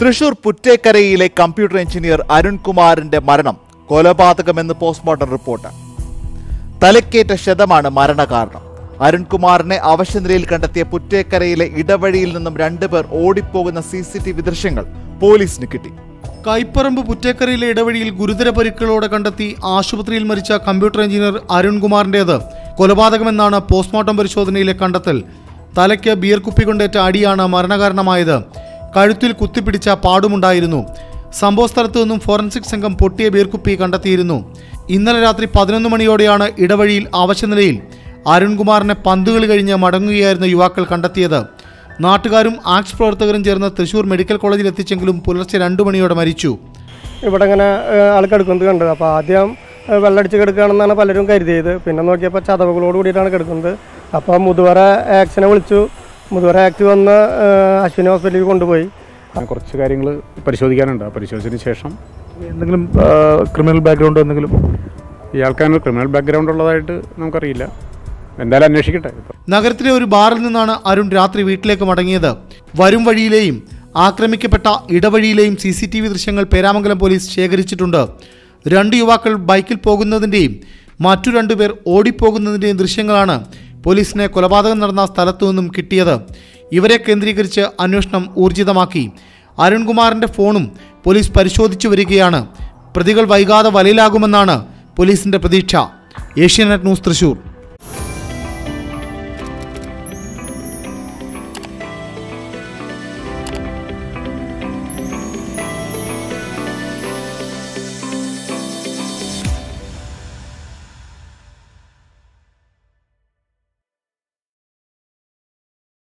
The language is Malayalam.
തൃശൂർ പുറ്റേക്കരയിലെ കമ്പ്യൂട്ടർ എഞ്ചിനീയർ അരുൺകുമാറിന്റെ മരണം കൊലപാതകമെന്ന് പോസ്റ്റ്മോർട്ടം റിപ്പോർട്ട്. തലക്കേറ്റ ക്ഷതമാണ് മരണകാരണം. അരുൺകുമാറിനെ അവശനിലയിൽ കണ്ടെത്തിയ പുറ്റേക്കരയിലെ ഇടവഴിയിൽ നിന്നും രണ്ടുപേർ ഓടിപ്പോകുന്ന സി സി ടി വി ദൃശ്യങ്ങൾ പോലീസിന് കിട്ടി. കൈപ്പറമ്പ് പുറ്റേക്കരയിലെ ഇടവഴിയിൽ ഗുരുതര പരിക്കുകളോടെ കണ്ടെത്തി ആശുപത്രിയിൽ മരിച്ച കമ്പ്യൂട്ടർ എഞ്ചിനീയർ അരുൺകുമാറിന്റേത്. കൊലപാതകമെന്നാണ് പോസ്റ്റ്മോർട്ടം പരിശോധനയിലെ കണ്ടെത്തൽ. തലയ്ക്ക് ബിയർ കുപ്പി കൊണ്ടേറ്റ അടിയാണ് മരണകാരണമായത്. കഴുത്തിൽ കുത്തിപ്പിടിച്ച പാടുമുണ്ടായിരുന്നു. സംഭവസ്ഥലത്തു നിന്നും ഫോറൻസിക് സംഘം പൊട്ടിയ ബീർക്കുപ്പി കണ്ടെത്തിയിരുന്നു. ഇന്നലെ രാത്രി പതിനൊന്ന് മണിയോടെയാണ് ഇടവഴിയിൽ അവശനിലയിൽ അരുൺകുമാറിനെ പന്തുകൾ കഴിഞ്ഞ് മടങ്ങുകയായിരുന്ന യുവാക്കൾ കണ്ടെത്തിയത്. നാട്ടുകാരും ആക്സ് പ്രവർത്തകരും ചേർന്ന് തൃശൂർ മെഡിക്കൽ കോളേജിൽ എത്തിച്ചെങ്കിലും പുലർച്ചെ രണ്ടു മണിയോടെ മരിച്ചു. ഇവിടെ ഇങ്ങനെ ആൾ കിടക്കുന്നത് കണ്ടത്. അപ്പോൾ ആദ്യം വെള്ളടിച്ച് കിടക്കുകയാണെന്നാണ് പലരും കരുതിയത്. പിന്നെ നോക്കിയപ്പോൾ ചതവുകളോട് കൂടിയിട്ടാണ് കിടക്കുന്നത്. അപ്പോൾ മുതുവരെ ആക്സിനെ വിളിച്ചു. മുതുവറ ആക്ട് വന്ന് അശ്വിനി ഹോസ്പിറ്റലിൽ കൊണ്ടുപോയി. കുറച്ച് കാര്യങ്ങൾ പരിശോധിക്കാനുണ്ട്. പരിശോധിച്ചതിന് ശേഷം എന്തെങ്കിലും ക്രിമിനൽ ബാക്ക്ഗ്രൗണ്ട് എന്തെങ്കിലും? ഇയാൾക്കാണ് ക്രിമിനൽ ബാക്ക്ഗ്രൗണ്ട് ഉള്ളതായിട്ട് നമുക്കറിയില്ല. എന്തായാലും അന്വേഷിക്കട്ടെ. നഗരത്തിലെ ഒരു ബാറിൽ നിന്നാണ് അരുൺ രാത്രി വീട്ടിലേക്ക് മടങ്ങിയത്. വരും വഴിയിലെയും ആക്രമിക്കപ്പെട്ട ഇടവഴിയിലെയും സി സി ടി വി ദൃശ്യങ്ങൾ പേരാമംഗലം പോലീസ് ശേഖരിച്ചിട്ടുണ്ട്. രണ്ട് യുവാക്കൾ ബൈക്കിൽ പോകുന്നതിന്റെയും മറ്റു രണ്ടുപേർ ഓടിപ്പോകുന്നതിന്റെയും ദൃശ്യങ്ങളാണ് പോലീസിനെ കൊലപാതകം നടന്ന സ്ഥലത്തു നിന്നും കിട്ടിയത്. ഇവരെ കേന്ദ്രീകരിച്ച് അന്വേഷണം ഊർജിതമാക്കി. അരുൺകുമാറിന്റെ ഫോണും പോലീസ് പരിശോധിച്ചു വരികയാണ്. പ്രതികൾ വൈകാതെ വലയിലാകുമെന്നാണ് പോലീസിന്റെ പ്രതീക്ഷ. Asianet news Thrissur.